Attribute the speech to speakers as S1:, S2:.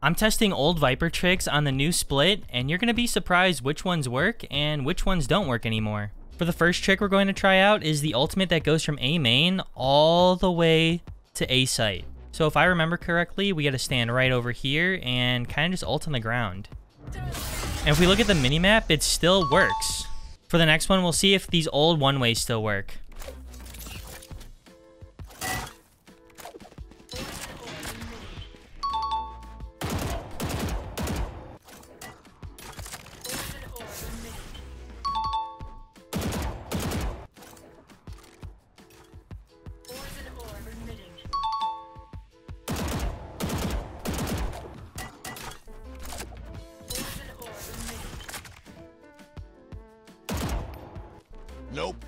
S1: I'm testing old Viper tricks on the new split, and you're going to be surprised which ones work and which ones don't work anymore. For the first trick we're going to try out is the ultimate that goes from A main all the way to A site. So if I remember correctly, we got to stand right over here and kind of just ult on the ground. And if we look at the minimap, it still works. For the next one, we'll see if these old one-ways still work.
S2: Nope.